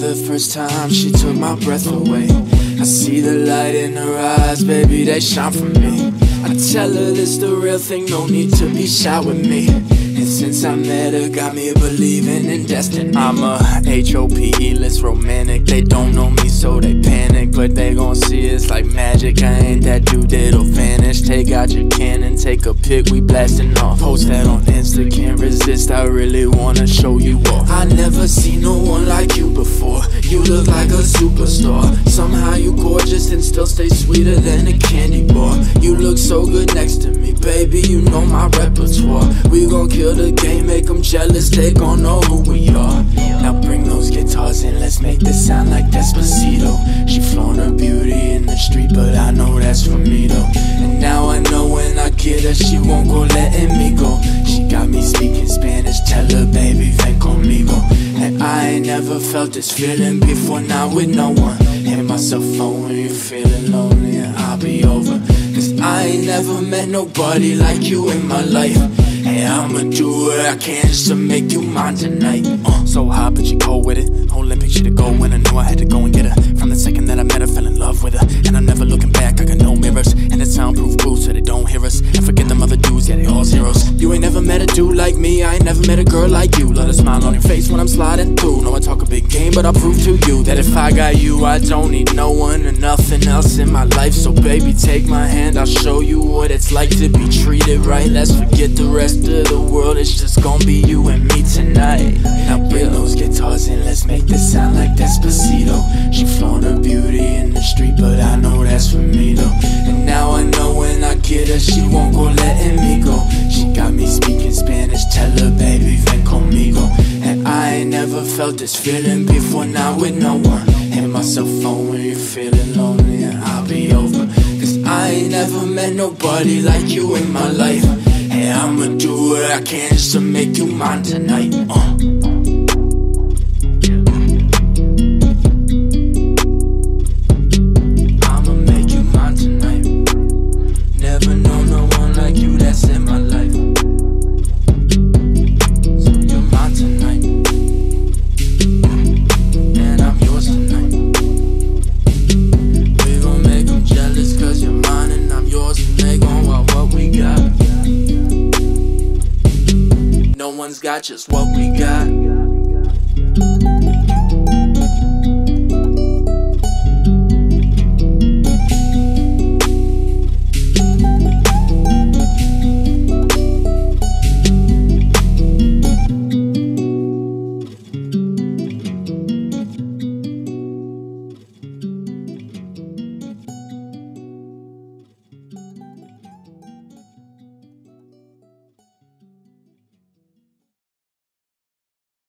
the first time, she took my breath away. I see the light in her eyes, baby, they shine for me. I tell her this the real thing, no need to be shy with me. And since I met her, got me believing in destiny. I'm a H-O-P-E, less romantic. They don't know me, so they panic. But they gon' see it's like magic. I ain't that dude that'll vanish. Take out your cannon, take a pic, we blasting off. Post that on Insta, can't resist. I really wanna show you off. I never seen no one like. You Somehow you gorgeous and still stay sweeter than a candy bar. You look so good next to me, baby. You know my repertoire. We gon' kill the game, make them jealous. They gon' know who we are. Now bring those guitars in, let's make this sound like Despacito. She flaunt her beauty in the street, but I know that's for me though. And now I know when I get her, she won't go letting me go. She got me speaking Spanish, tell her baby, ven conmigo. And I ain't never felt this feeling before, not with no one. Hit my cell phone when you're feeling lonely, and I'll be over. Cause I ain't never met nobody like you in my life. Hey, I'ma do what I can just to make you mine tonight. Uh, so hot, but you cold with it. Olympic shit to go when I knew I had to go and get her. From the second that I met her, fell in love with her. And I'm never looking back, I got no mirrors. And it's soundproof boots so they don't hear us. And forget them other dudes, yeah, they all zeros. You ain't never met a dude like me, I ain't never met a girl like you. Let a smile on your face when I'm sliding but I'll prove to you that if I got you, I don't need no one or nothing else in my life. So, baby, take my hand, I'll show you what it's like to be treated right. Let's forget the rest of the world, it's just gonna be you and me tonight. Now, bring those guitars in, let's make this sound like Despacito. She flaunt her beauty in the street, but I know that's for me though. And now I know when I get her, she won't go letting me go. Felt this feeling before, now with no one. Hit my cell phone when you're feeling lonely, and I'll be over. Cause I ain't never met nobody like you in my life. Hey, I'ma do what I can just to make you mine tonight. Uh. No one's got just what we got.